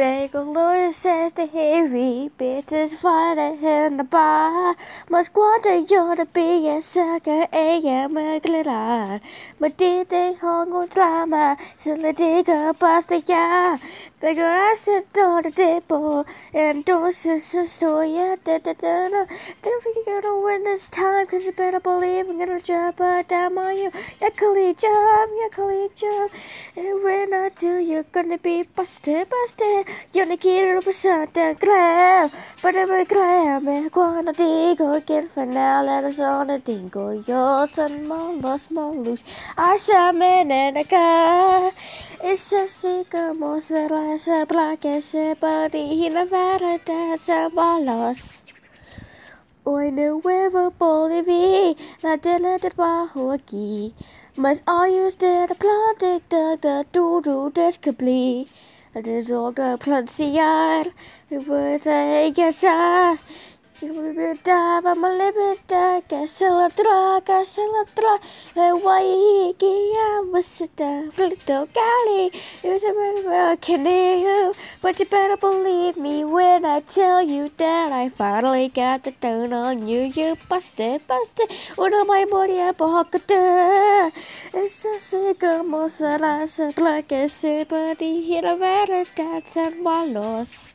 Bagel Lawyer says the hairy bitches fighting in the bar. Must wonder you're the biggest sucker AM glitter. Men det det har drama, basta ja. Begge rejse då det det på, en dosis historia. Da da da da. Don't think you're gonna win this time, cause you better believe I'm gonna jump a down on you. Yeah, colleague jump, yeah, colleague jump. And when I do, you're gonna be busted, busted. Yo no quiero pasar tan claro, pero me créame cuando digo que al final eres una dingo. Yo soy malos, malos, asamen en acá. Es así como se las placa se la verdad son malos. Hoy nuevo Bolivia, la de la del bajo aquí. Mas all de la planta de la duro descubrí. Det såg plötsligt It was a Dava malibita kasela tra kasela tra Hawaii kia wasita Flito Cali It was a better canoe But you better believe me when I tell you that I finally got the turn on you You busted, busted Una my a pocket Esa se como se la se plaque se But he hit a better dance and malos